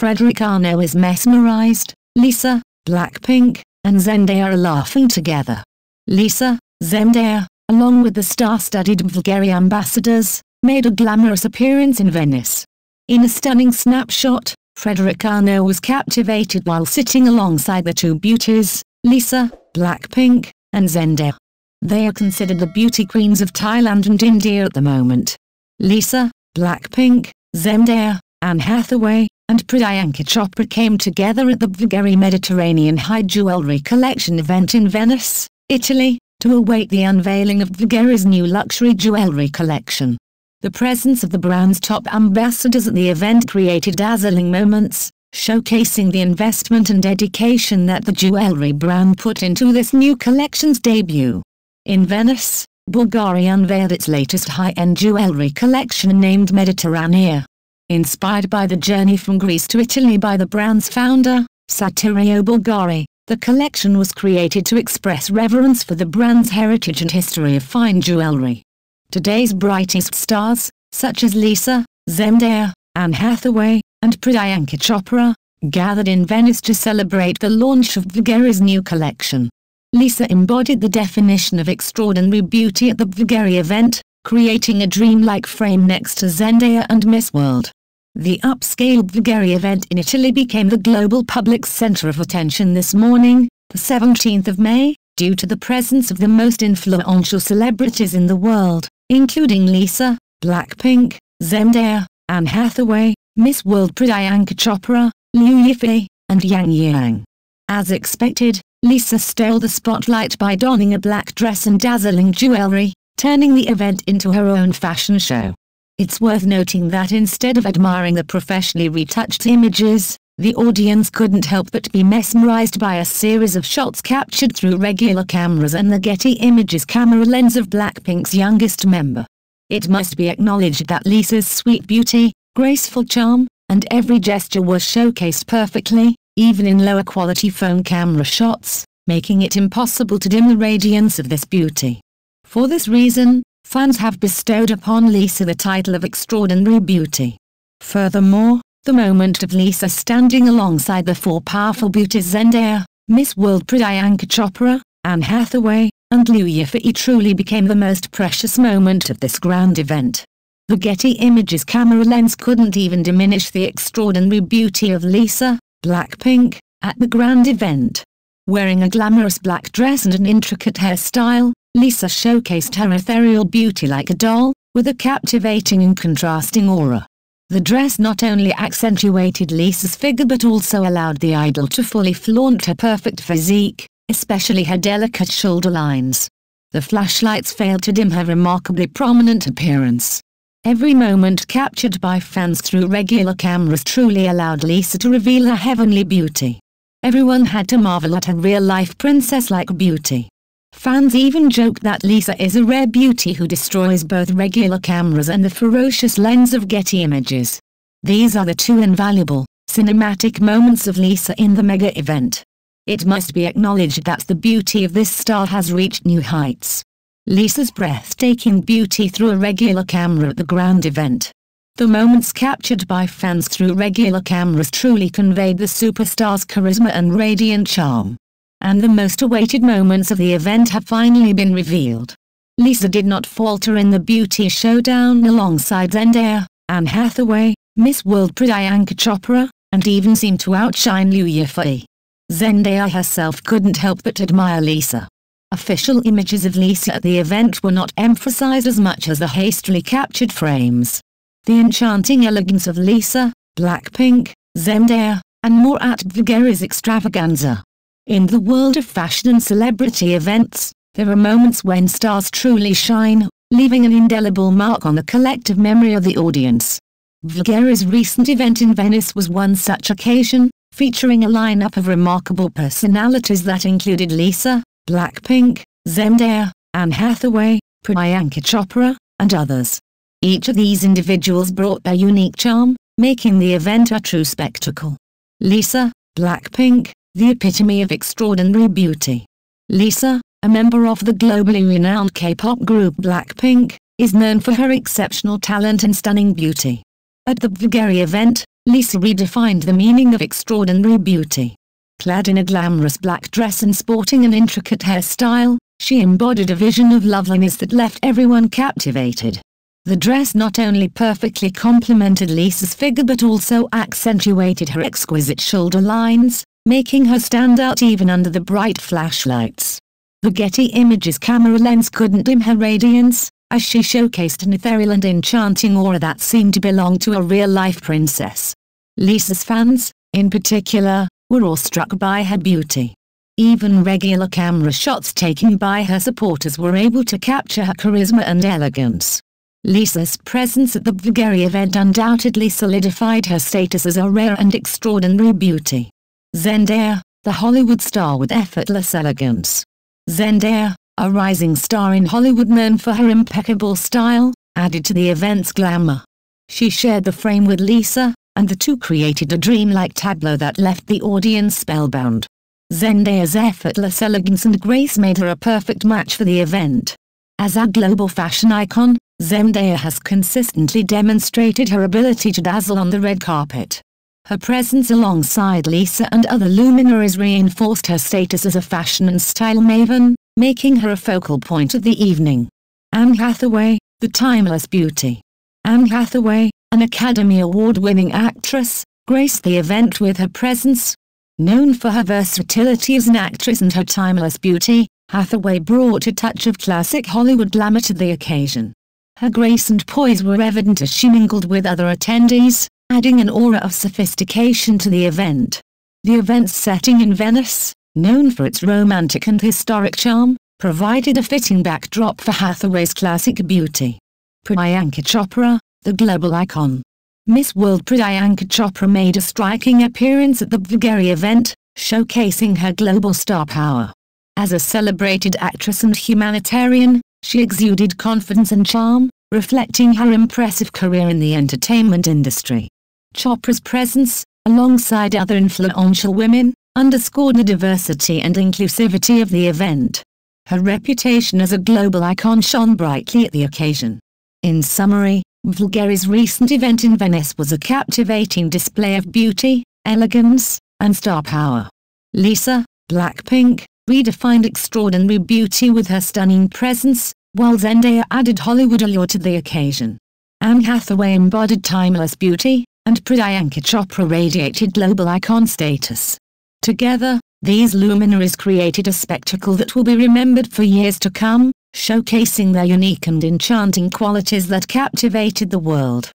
Frederic Arnault is mesmerized, Lisa, Blackpink, and Zendaya are laughing together. Lisa, Zendaya, along with the star-studded Bulgari ambassadors, made a glamorous appearance in Venice. In a stunning snapshot, Frederic Arnault was captivated while sitting alongside the two beauties, Lisa, Blackpink, and Zendaya. They are considered the beauty queens of Thailand and India at the moment. Lisa, Blackpink, Zendaya, Anne Hathaway, and Priyanka Chopra came together at the Bulgari Mediterranean High Jewelry Collection event in Venice, Italy, to await the unveiling of Bulgari's new luxury jewelry collection. The presence of the brand's top ambassadors at the event created dazzling moments, showcasing the investment and dedication that the jewelry brand put into this new collection's debut. In Venice, Bulgari unveiled its latest high-end jewelry collection named Mediterranea. Inspired by the journey from Greece to Italy by the brand's founder, Sotiriou Bulgari, the collection was created to express reverence for the brand's heritage and history of fine jewelry. Today's brightest stars, such as Lisa, Zendaya, Anne Hathaway, and Priyanka Chopra, gathered in Venice to celebrate the launch of Bulgari's new collection. Lisa embodied the definition of extraordinary beauty at the Bulgari event, creating a dreamlike frame next to Zendaya and Miss World. The upscale Bulgari event in Italy became the global public center of attention this morning, the 17th of May, due to the presence of the most influential celebrities in the world, including Lisa, Blackpink, Zendaya, Anne Hathaway, Miss World Priyanka Chopra, Liu Yifei, and Yang Yang. As expected, Lisa stole the spotlight by donning a black dress and dazzling jewelry, turning the event into her own fashion show. It's worth noting that instead of admiring the professionally retouched images, the audience couldn't help but be mesmerized by a series of shots captured through regular cameras and the Getty Images camera lens of Blackpink's youngest member. It must be acknowledged that Lisa's sweet beauty, graceful charm, and every gesture was showcased perfectly, even in lower quality phone camera shots, making it impossible to dim the radiance of this beauty. For this reason, fans have bestowed upon Lisa the title of Extraordinary Beauty. Furthermore, the moment of Lisa standing alongside the four powerful beauties Zendaya, Miss World Priyanka Chopra, Anne Hathaway, and Liu Yifei truly became the most precious moment of this grand event. The Getty Images camera lens couldn't even diminish the extraordinary beauty of Lisa, Blackpink, at the grand event. Wearing a glamorous black dress and an intricate hairstyle, Lisa showcased her ethereal beauty like a doll, with a captivating and contrasting aura. The dress not only accentuated Lisa's figure but also allowed the idol to fully flaunt her perfect physique, especially her delicate shoulder lines. The flashlights failed to dim her remarkably prominent appearance. Every moment captured by fans through regular cameras truly allowed Lisa to reveal her heavenly beauty. Everyone had to marvel at her real-life princess-like beauty. Fans even joked that Lisa is a rare beauty who destroys both regular cameras and the ferocious lens of Getty images. These are the two invaluable, cinematic moments of Lisa in the mega event. It must be acknowledged that the beauty of this star has reached new heights. Lisa's breathtaking beauty through a regular camera at the grand event. The moments captured by fans through regular cameras truly conveyed the superstar's charisma and radiant charm and the most awaited moments of the event have finally been revealed. Lisa did not falter in the beauty showdown alongside Zendaya, Anne Hathaway, Miss World Priyanka Chopra, and even seemed to outshine Liu Yifei. Zendaya herself couldn't help but admire Lisa. Official images of Lisa at the event were not emphasized as much as the hastily captured frames. The enchanting elegance of Lisa, Blackpink, Zendaya, and more at Bulgari's extravaganza. In the world of fashion and celebrity events, there are moments when stars truly shine, leaving an indelible mark on the collective memory of the audience. Bulgari's recent event in Venice was one such occasion, featuring a lineup of remarkable personalities that included Lisa, Blackpink, Zendaya, Anne Hathaway, Priyanka Chopra, and others. Each of these individuals brought their unique charm, making the event a true spectacle. Lisa, Blackpink, the epitome of extraordinary beauty. Lisa, a member of the globally renowned K-pop group Blackpink, is known for her exceptional talent and stunning beauty. At the Bulgari event, Lisa redefined the meaning of extraordinary beauty. Clad in a glamorous black dress and sporting an intricate hairstyle, she embodied a vision of loveliness that left everyone captivated. The dress not only perfectly complemented Lisa's figure but also accentuated her exquisite shoulder lines, making her stand out even under the bright flashlights. The Getty Images camera lens couldn't dim her radiance, as she showcased an ethereal and enchanting aura that seemed to belong to a real-life princess. Lisa's fans, in particular, were awestruck by her beauty. Even regular camera shots taken by her supporters were able to capture her charisma and elegance. Lisa's presence at the Bulgari event undoubtedly solidified her status as a rare and extraordinary beauty. Zendaya, the Hollywood star with effortless elegance. Zendaya, a rising star in Hollywood known for her impeccable style, added to the event's glamour. She shared the frame with Lisa, and the two created a dreamlike tableau that left the audience spellbound. Zendaya's effortless elegance and grace made her a perfect match for the event. As a global fashion icon, Zendaya has consistently demonstrated her ability to dazzle on the red carpet. Her presence alongside Lisa and other luminaries reinforced her status as a fashion and style maven, making her a focal point of the evening. Anne Hathaway, the timeless beauty. Anne Hathaway, an Academy Award-winning actress, graced the event with her presence. Known for her versatility as an actress and her timeless beauty, Hathaway brought a touch of classic Hollywood glamour to the occasion. Her grace and poise were evident as she mingled with other attendees, adding an aura of sophistication to the event. The event's setting in Venice, known for its romantic and historic charm, provided a fitting backdrop for Hathaway's classic beauty. Priyanka Chopra, the global icon. Miss World Priyanka Chopra made a striking appearance at the Bulgari event, showcasing her global star power. As a celebrated actress and humanitarian, she exuded confidence and charm, reflecting her impressive career in the entertainment industry. Chopra's presence, alongside other influential women, underscored the diversity and inclusivity of the event. Her reputation as a global icon shone brightly at the occasion. In summary, Bulgari's recent event in Venice was a captivating display of beauty, elegance, and star power. Lisa, Blackpink, redefined extraordinary beauty with her stunning presence, while Zendaya added Hollywood allure to the occasion. Anne Hathaway embodied timeless beauty, and Priyanka Chopra radiated global icon status. Together, these luminaries created a spectacle that will be remembered for years to come, showcasing their unique and enchanting qualities that captivated the world.